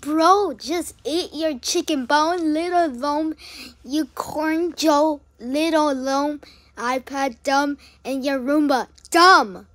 bro, just eat your chicken bone, little loam, you corn Joe, little loam, iPad dumb, and your Roomba dumb.